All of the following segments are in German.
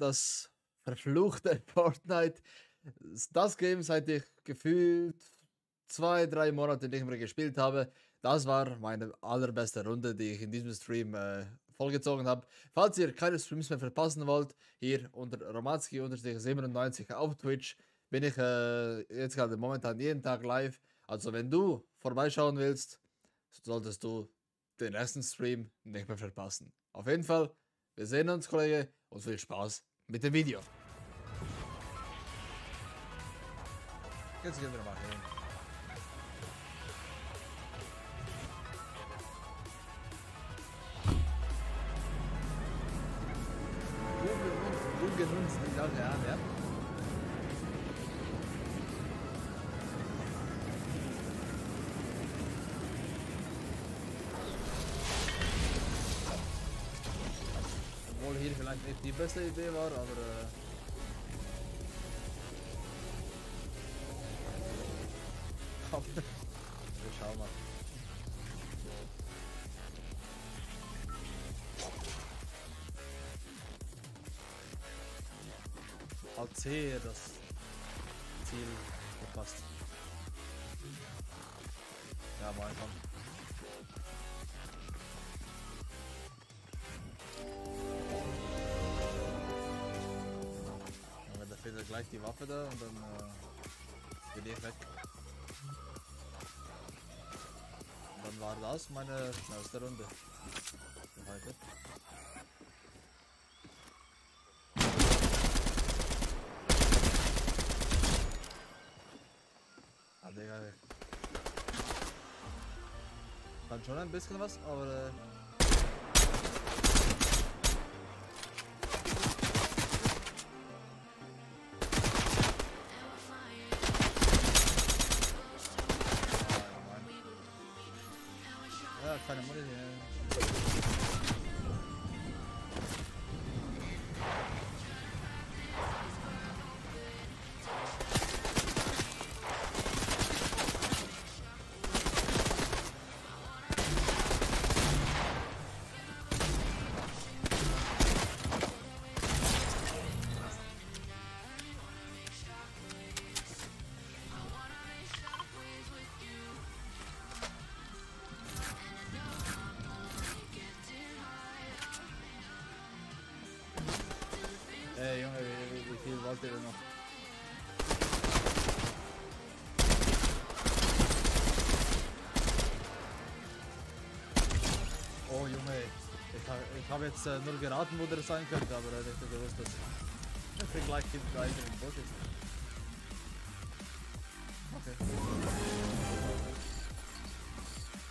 das verfluchte Fortnite. Das Game, seit ich gefühlt zwei, drei Monate nicht mehr gespielt habe. Das war meine allerbeste Runde, die ich in diesem Stream äh, vollgezogen habe. Falls ihr keine Streams mehr verpassen wollt, hier unter Romanski-97 auf Twitch bin ich äh, jetzt gerade momentan jeden Tag live. Also wenn du vorbeischauen willst, solltest du den ersten Stream nicht mehr verpassen. Auf jeden Fall, wir sehen uns, Kollege, und viel Spaß mit dem Video. Jetzt gehen wir mal hin. Ungenutzt, ich glaube, ja, ja. Obwohl hier vielleicht nicht die beste Idee war, aber... Äh Wir schauen mal. Alt C, das Ziel gepasst. Ja, mal einfach. Gleich die Waffe da und dann äh, bin ich weg. dann war das meine schnellste Runde für heute. Ah, Digga. Kann schon ein bisschen was, aber... Äh habe jetzt äh, nur geraten, wo der sein könnte, aber äh, nicht gewusst, dass ich gleich gibt gleich in den Busch ist. Okay.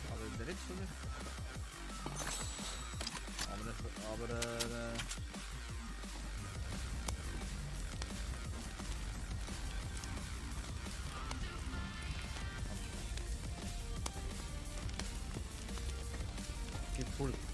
Aber ist der nichts für mich? Aber, aber äh, geht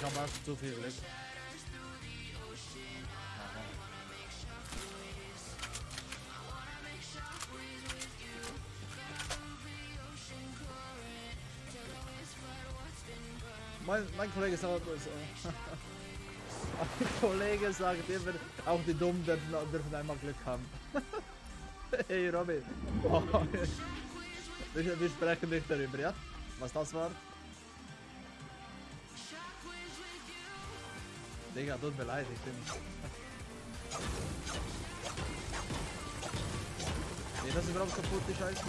Ich habe auch zu viel Glück. Mein, mein Kollege sagt, äh, mein Kollege sagt immer, auch die Dummen dürfen, dürfen einmal Glück haben. hey Robin. Oh, wir, wir sprechen nicht darüber, ja? Was das war? Digga, tut mir leid, ich bin. Nee, das ist überhaupt kaputt, die Scheiße.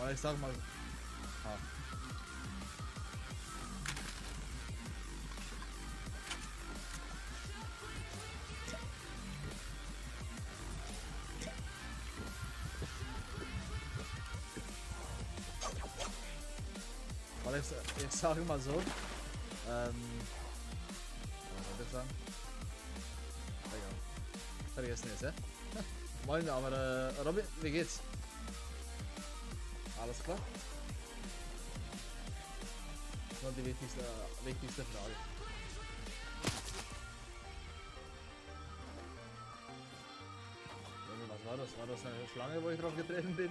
Aber ich sag mal. Weil ich, ich sage mal so. Ähm. Was soll ich sagen? Egal. Vergessen jetzt, ja? Wir aber, äh, Robin, wie geht's? Alles klar? Das war die wichtigste, äh, wichtigste Frage. Was war das? War das eine Schlange, wo ich drauf getreten bin?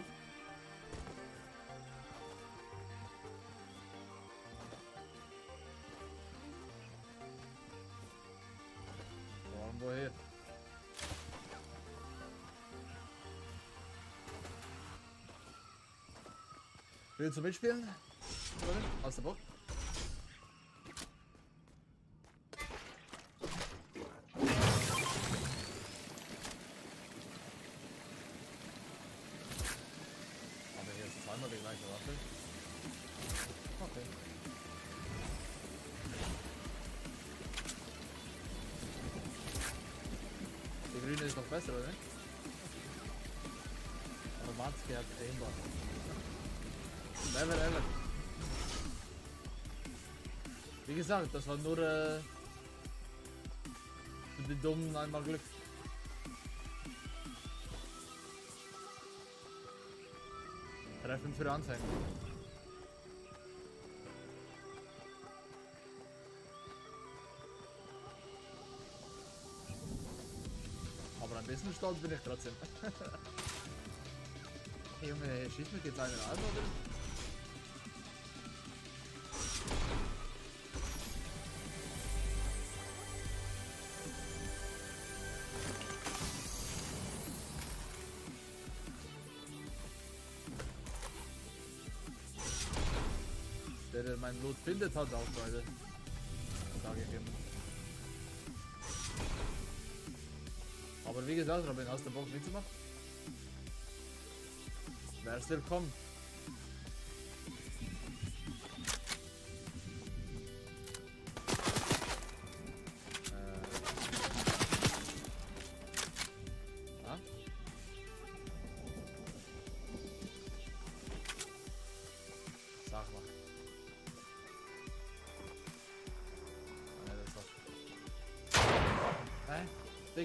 Willst du mitspielen? Hast du Bock? Zweimal die gleiche Waffe. Okay. Die grüne ist noch besser, oder? Aber Manske hat Aimbot. Never ever. Wie gesagt, das war nur äh, für die Dummen einmal Glück. Treffen für Anfänger. Aber ein bisschen stolz bin ich trotzdem. Junge, schießt mich jetzt einer an, oder? Lot findet, hat auch Leute. Aber wie gesagt, Robin, hast du Bock mitzumachen? Wär's willkommen.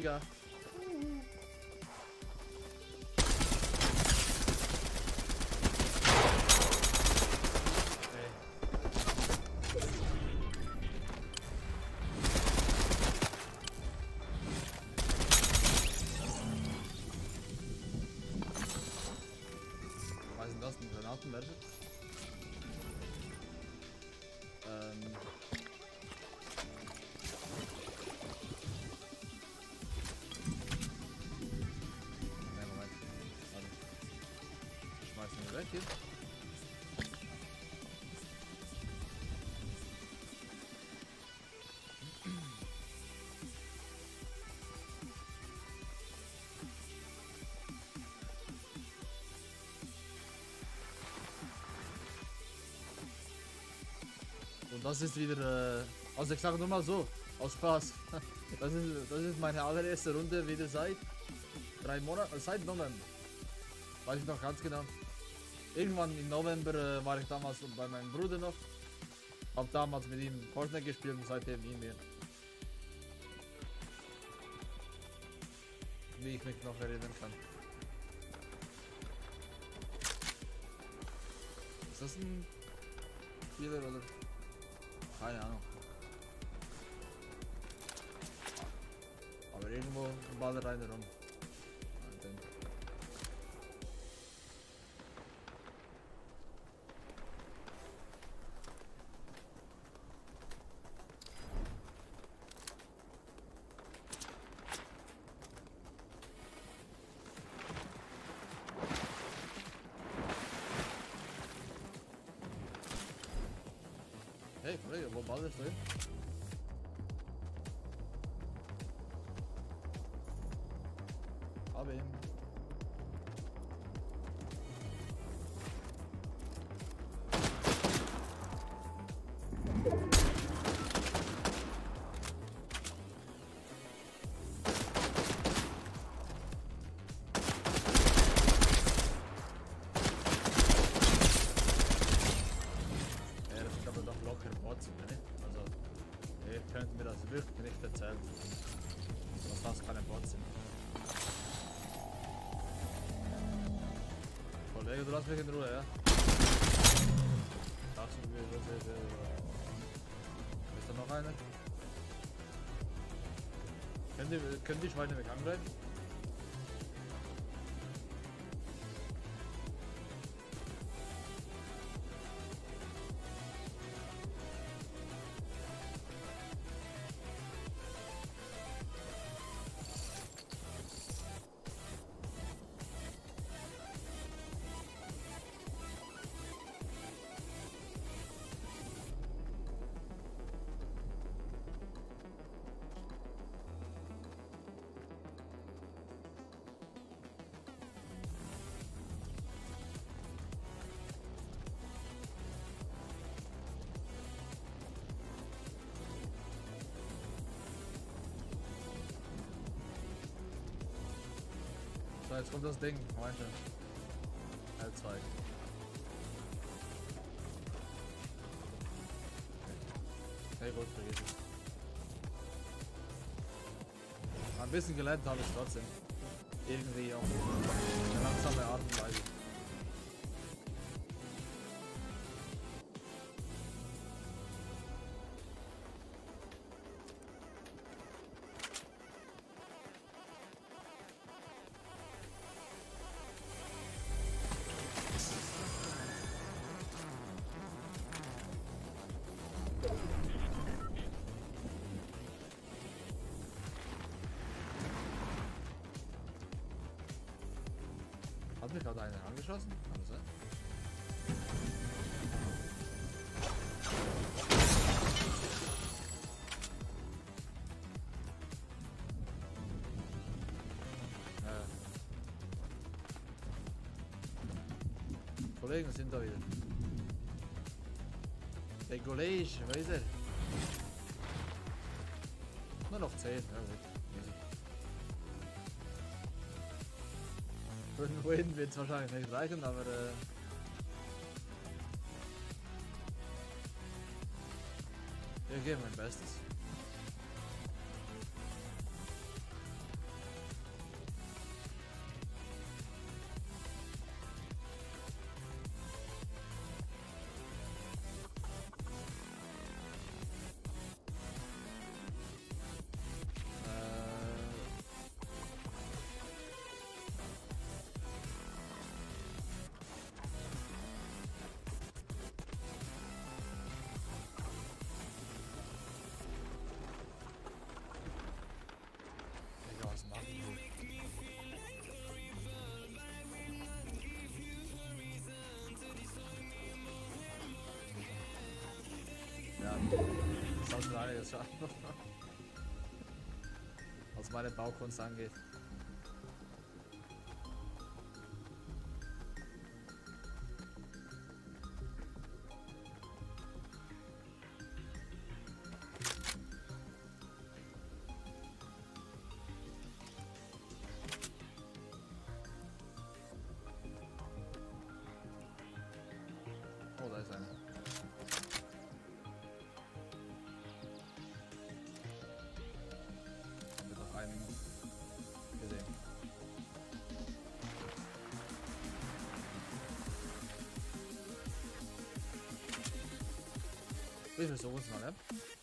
Digga. Schmeiß ihn weg hier. Und das ist wieder, äh, also ich sage nur mal so, aus Spaß. Das ist, das ist meine allererste Runde wieder seit drei Monaten, seit November. Weiß ich noch ganz genau. Irgendwann im November äh, war ich damals bei meinem Bruder noch. Hab damals mit ihm Fortnite gespielt und seitdem nie mehr. Wie ich mich noch erinnern kann. Ist das ein Spieler oder? Keine Ahnung. Aber irgendwo ballert einer rum. Hey, Kollege, wo ballerst lass mich in Ruhe, ja? Dachten wir, was ist, ist da noch einer? Können die, können die Schweine weg angreifen? So, jetzt kommt das Ding, Freunde. L2. Hey gut, vergiss es. Ein bisschen gelernt habe ich trotzdem. Irgendwie eine langsame Art einer angeschossen? Kann das sein? Kollegen sind da wieder. Der Kollege, wer ist er? Nur noch 10, ja gut. Easy. Für einen Win wird es wahrscheinlich nicht reichen, aber äh, wir geben mein Bestes. Das hast du schon. Was meine Baukunst angeht. Wir versuchen es mal, ne?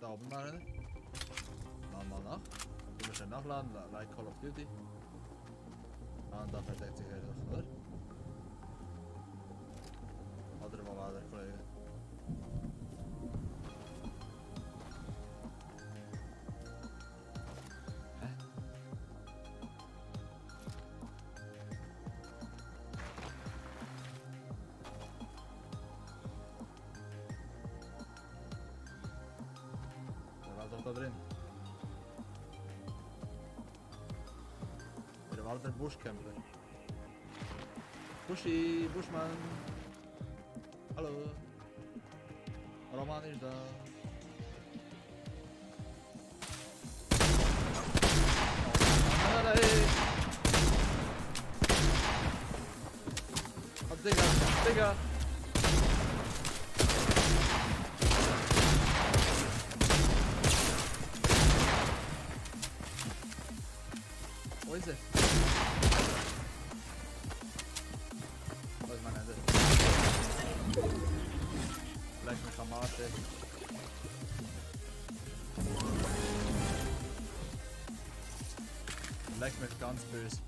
Da oben war eine. Laden mal nach. Immer schnell nachladen, like Call of Duty. Und da versteckt sich er doch, oder? Oder wo war der Kollege? Der war der Buschkämpfer. Buschi, Buschmann. Hallo. Roman ist da. Oh, nein, nein. Oh, Leck mich ganz böse.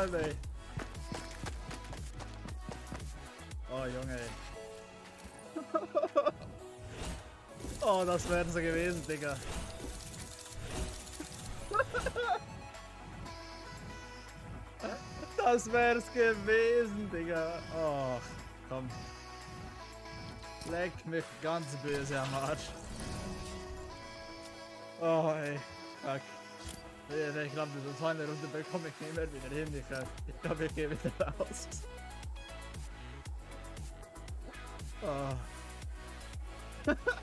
Mann, ey. Oh, Junge, ey. Oh, das wären sie gewesen, Digga. Das wär's gewesen, Digga. Oh, komm. Leck mich ganz böse am Arsch. Oh, ey. Fuck. Ich glaube, so eine Runde bekomme ich mehr wieder hin. Ich glaube, ich, glaub, ich gehe wieder raus. Oh.